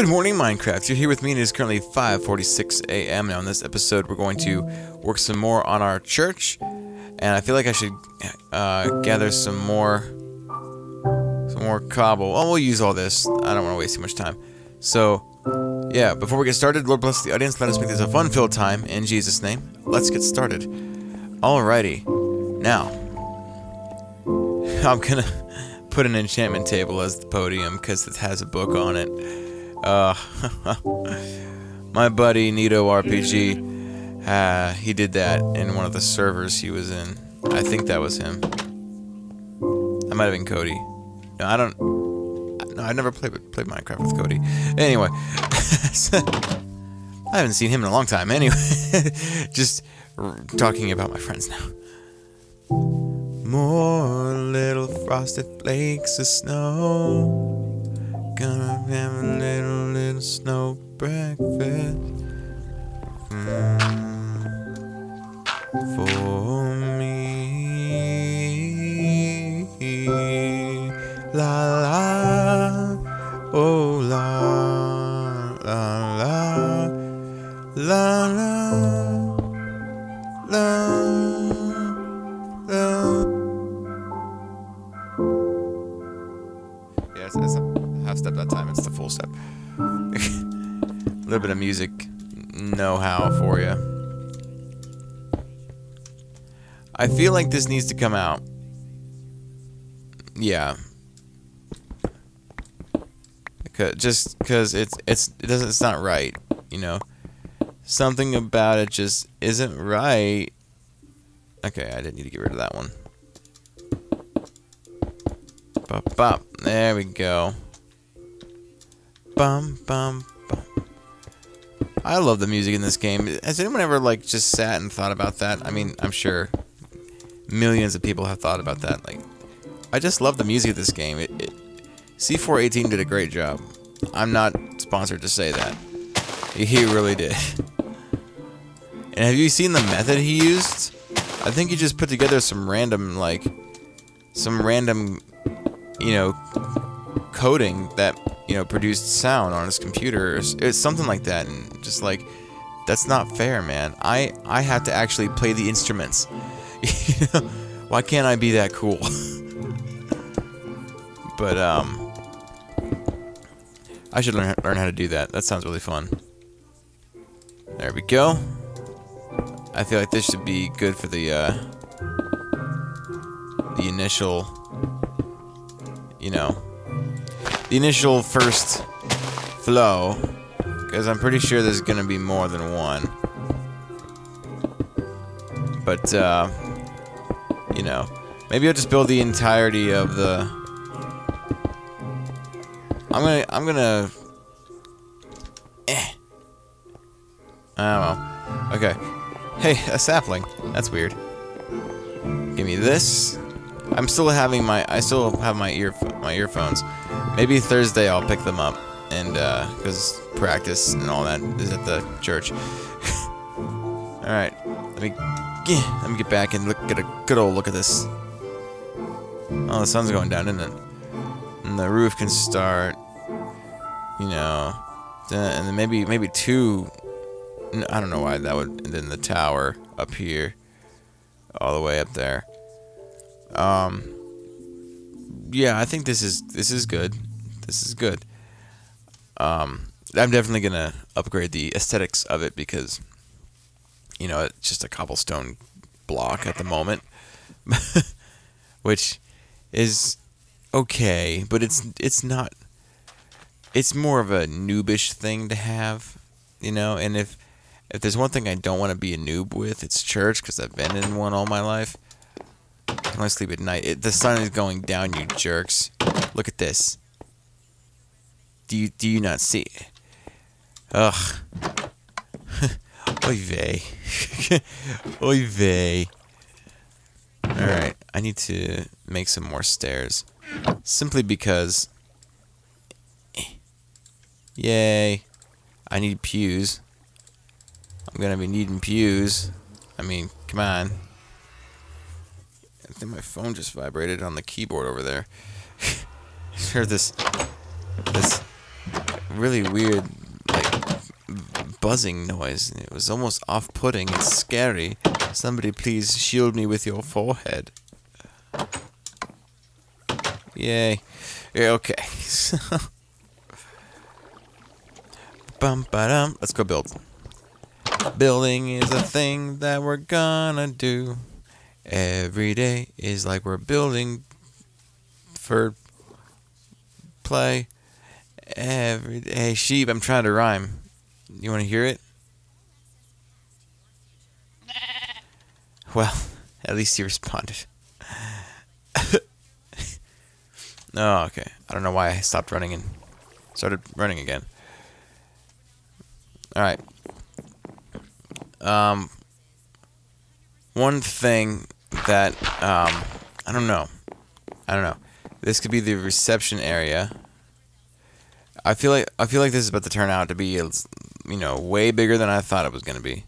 Good morning, Minecraft. You're here with me, and it is currently 5:46 a.m. Now, in this episode, we're going to work some more on our church, and I feel like I should uh, gather some more, some more cobble. Oh, we'll use all this. I don't want to waste too much time. So, yeah. Before we get started, Lord bless the audience. Let us make this a fun-filled time in Jesus' name. Let's get started. Alrighty. Now, I'm gonna put an enchantment table as the podium because it has a book on it. Uh, my buddy Nito RPG, uh, he did that in one of the servers he was in. I think that was him. That might have been Cody. No, I don't. No, I never played played Minecraft with Cody. Anyway, I haven't seen him in a long time. Anyway, just talking about my friends now. More little frosted flakes of snow. Gonna have a little, little snow breakfast. Mm, for music know-how for you. I feel like this needs to come out. Yeah. Because, just because it's it's it doesn't it's not right, you know. Something about it just isn't right. Okay, I didn't need to get rid of that one. Bop, bop. There we go. Bum, bum. I love the music in this game. Has anyone ever, like, just sat and thought about that? I mean, I'm sure millions of people have thought about that. Like, I just love the music of this game. It, it, C418 did a great job. I'm not sponsored to say that. He really did. And have you seen the method he used? I think he just put together some random, like, some random, you know, coding that, you know, produced sound on his computer. It's something like that. And just like, that's not fair, man. I, I have to actually play the instruments. Why can't I be that cool? but, um, I should learn, learn how to do that. That sounds really fun. There we go. I feel like this should be good for the, uh, the initial, you know, the initial first flow, because I'm pretty sure there's going to be more than one. But, uh, you know, maybe I'll just build the entirety of the... I'm gonna, I'm gonna... Eh. Oh. Okay. Hey, a sapling. That's weird. Give me this. I'm still having my, I still have my ear, my earphones. Maybe Thursday I'll pick them up, and uh, because practice and all that is at the church. all right, let me, let me get back and look get a good old look at this. Oh, the sun's going down, isn't it? And the roof can start, you know, and then maybe maybe two. I don't know why that would. And then the tower up here, all the way up there. Um, yeah, I think this is this is good. This is good. Um, I'm definitely gonna upgrade the aesthetics of it because, you know, it's just a cobblestone block at the moment, which is okay, but it's it's not. It's more of a noobish thing to have, you know. And if if there's one thing I don't want to be a noob with, it's church because I've been in one all my life. I want to sleep at night. It, the sun is going down, you jerks. Look at this. Do you do you not see? Ugh. Oy vey. Oy vey. Alright, I need to make some more stairs. Simply because... Yay. I need pews. I'm gonna be needing pews. I mean, come on. I think my phone just vibrated on the keyboard over there. heard this this really weird, like, buzzing noise. It was almost off-putting. It's scary. Somebody please shield me with your forehead. Yay. Yeah, okay. Bum ba dum. Let's go build. Building is a thing that we're gonna do. Every day is like we're building for play. Every day. Hey, sheep, I'm trying to rhyme. You want to hear it? Well, at least he responded. oh, okay. I don't know why I stopped running and started running again. All right. Um, one thing that um, I don't know. I don't know. This could be the reception area. I feel like I feel like this is about to turn out to be, you know, way bigger than I thought it was going to be.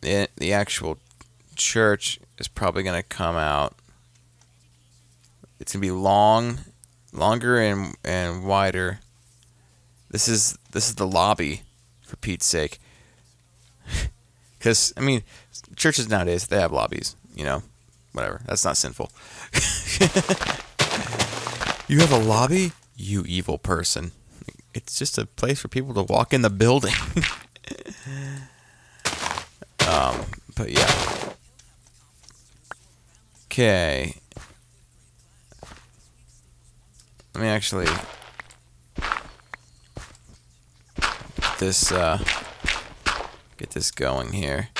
The the actual church is probably going to come out. It's going to be long, longer and and wider. This is this is the lobby, for Pete's sake. Because I mean, churches nowadays they have lobbies. You know, whatever. That's not sinful. you have a lobby, you evil person. It's just a place for people to walk in the building. um, but yeah. Okay. Let me actually this uh, get this going here.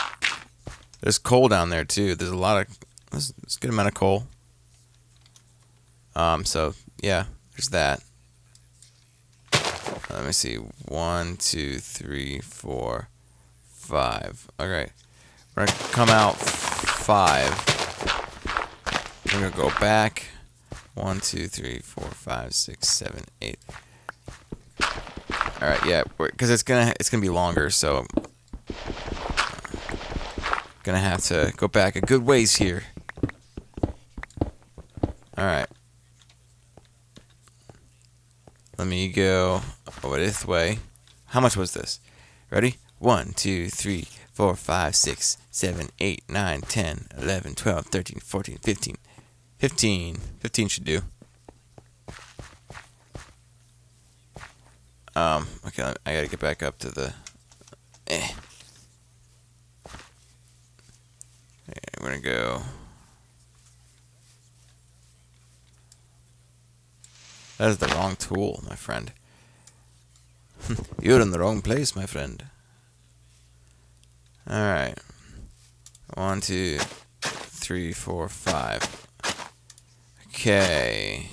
There's coal down there too. There's a lot of there's, there's a good amount of coal. Um, so yeah, there's that. Let me see. One, two, three, four, five. Okay. We're gonna come out five. We're gonna go back. One, two, three, four, five, six, seven, eight. All right, yeah, because it's gonna it's gonna be longer, so gonna have to go back a good ways here. All right, let me go over this way. How much was this? Ready? One, two, three, four, five, six, seven, eight, nine, ten, eleven, twelve, thirteen, fourteen, fifteen. Fifteen. Fifteen should do. Um, okay, I gotta get back up to the... Eh. Okay, we're gonna go... That is the wrong tool, my friend. You're in the wrong place, my friend. Alright. One, two, three, four, five. Okay.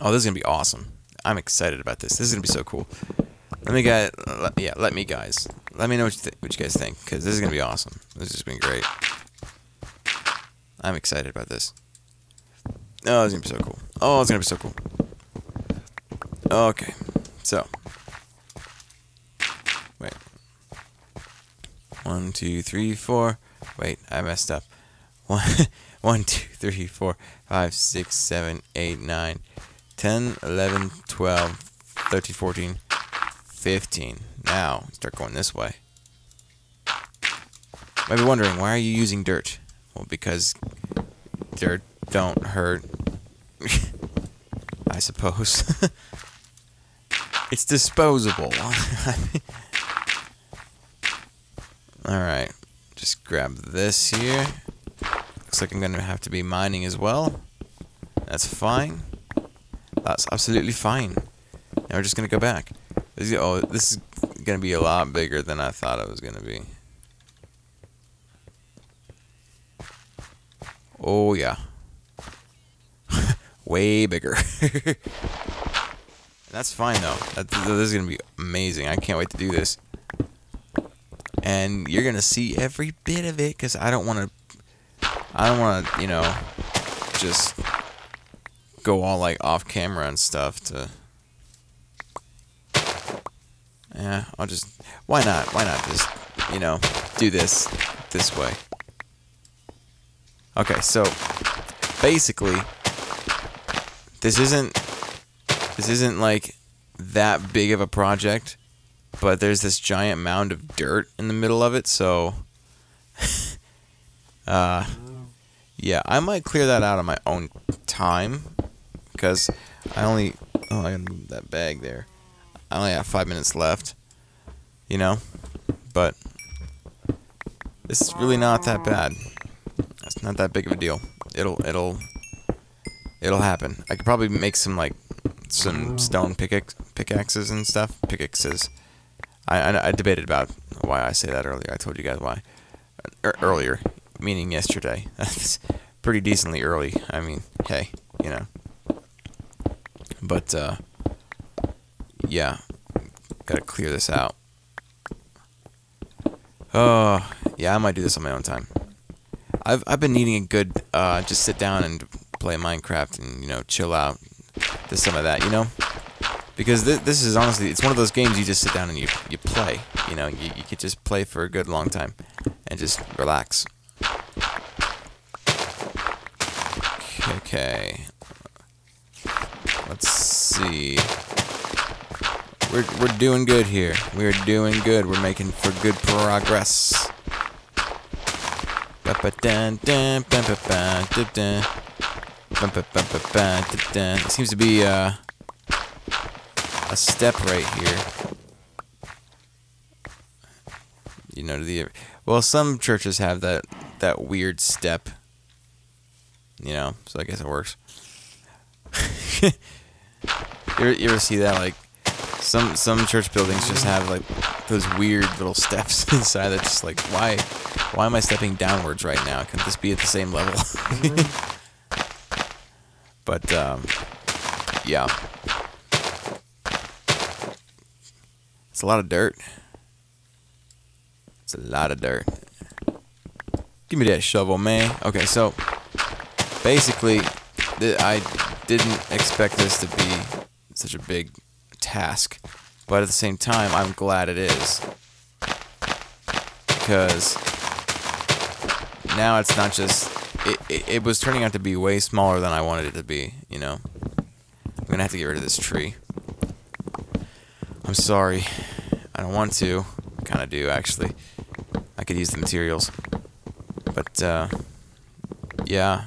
Oh, this is gonna be awesome. I'm excited about this. This is gonna be so cool. Let me guys, yeah, let me guys, let me know what you, what you guys think, because this is gonna be awesome. This has been great. I'm excited about this. Oh, it's gonna be so cool. Oh, it's gonna be so cool. Okay, so wait, one, two, three, four. Wait, I messed up. One, one, two, three, four, five, six, seven, eight, nine. 10, 11, 12, 13, 14, 15. Now, start going this way. Might be wondering, why are you using dirt? Well, because dirt don't hurt. Suppose. it's disposable. Alright. Just grab this here. Looks like I'm going to have to be mining as well. That's fine. That's absolutely fine. Now we're just gonna go back. This is, oh, this is gonna be a lot bigger than I thought it was gonna be. Oh yeah. Way bigger. That's fine though. That, this is gonna be amazing. I can't wait to do this. And you're gonna see every bit of it because I don't want to. I don't want to, you know, just go all like off camera and stuff to yeah I'll just why not why not just you know do this this way okay so basically this isn't this isn't like that big of a project, but there's this giant mound of dirt in the middle of it, so uh yeah, I might clear that out on my own time because I only oh I gotta move that bag there. I only have five minutes left, you know, but it's really not that bad. It's not that big of a deal. It'll it'll it'll happen. I could probably make some like some stone pickaxe, pickaxes and stuff. Pickaxes. I, I, I debated about why I say that earlier. I told you guys why. Er, earlier, meaning yesterday. That's pretty decently early. I mean, hey, you know. But uh, yeah, gotta clear this out. Oh, yeah, I might do this on my own time. I've I've been needing a good uh, just sit down and play Minecraft and you know chill out. There's some of that, you know, because th this is honestly it's one of those games you just sit down and you you play. You know, you you could just play for a good long time and just relax. Okay. Let's see. We're we're doing good here. We're doing good. We're making for good progress. It seems to be uh, a step right here. You know, the well, some churches have that that weird step. You know, so I guess it works. you, ever, you ever see that like some some church buildings just have like those weird little steps inside that just like why why am I stepping downwards right now? Can this be at the same level? but um, yeah, it's a lot of dirt. It's a lot of dirt. Give me that shovel, man. Okay, so basically, I didn't expect this to be such a big task, but at the same time, I'm glad it is. Because now it's not just. It, it, it, was turning out to be way smaller than I wanted it to be, you know? I'm gonna have to get rid of this tree. I'm sorry. I don't want to. Kinda do, actually. I could use the materials. But, uh. Yeah.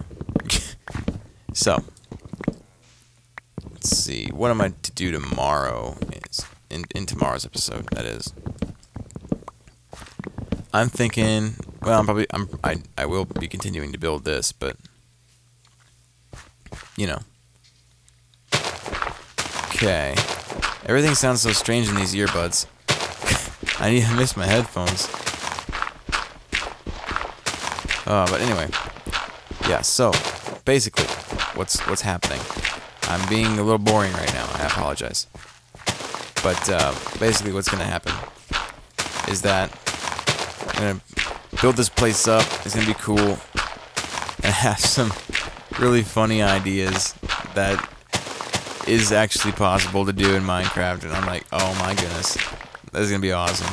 so, let's see. What am I to do tomorrow? Is in in tomorrow's episode. That is. I'm thinking. Well, I'm probably. I'm. I. I will be continuing to build this, but. You know. Okay. Everything sounds so strange in these earbuds. I need to miss my headphones. Uh, but anyway. Yeah. So, basically, what's what's happening? I'm being a little boring right now. I apologize. But uh, basically, what's going to happen is that I'm going to build this place up. It's going to be cool. And have some really funny ideas that is actually possible to do in Minecraft. And I'm like, oh my goodness. This is going to be awesome.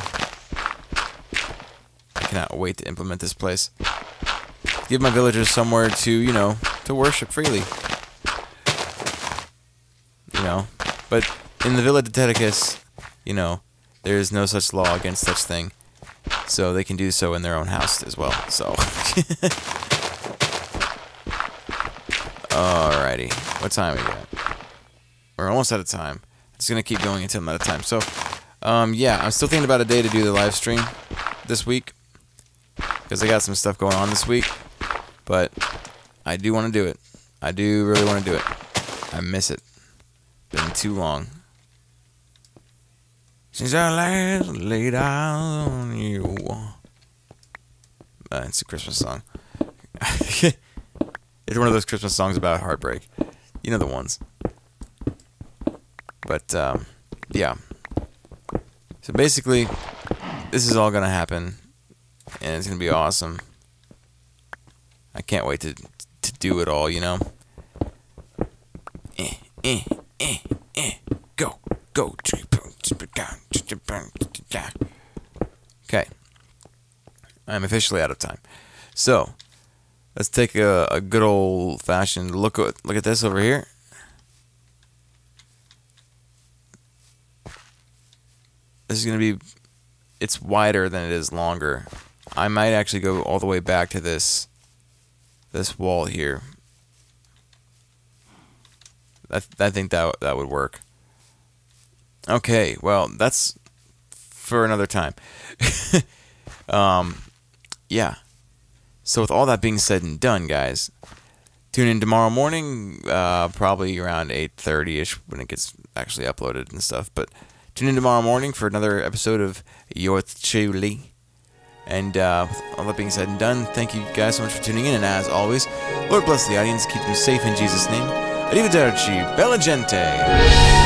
I cannot wait to implement this place. Give my villagers somewhere to, you know, to worship freely you know. But in the Villa de Teddicus, you know, there is no such law against such thing. So they can do so in their own house as well. So. Alrighty. What time we got? We're almost out of time. It's gonna keep going until I'm out of time. So, um, yeah, I'm still thinking about a day to do the live stream this week. Because I got some stuff going on this week. But I do want to do it. I do really want to do it. I miss it. Been too long. Since I last laid eyes on you. Uh, it's a Christmas song. it's one of those Christmas songs about heartbreak. You know the ones. But, um, yeah. So basically, this is all going to happen. And it's going to be awesome. I can't wait to to do it all, you know? Eh, eh eh, eh, go, go. Okay. I'm officially out of time. So, let's take a, a good old fashioned look at look at this over here. this is gonna be it's wider than it is longer. I might actually go all the way back to this this wall here. I, I think that that would work. Okay, well, that's for another time. um, yeah. So with all that being said and done, guys, tune in tomorrow morning, uh, probably around 8.30ish when it gets actually uploaded and stuff. But tune in tomorrow morning for another episode of Yorth Chuli. And uh, with all that being said and done, thank you guys so much for tuning in. And as always, Lord bless the audience, keep them safe in Jesus' name. Arrivederci, bella gente.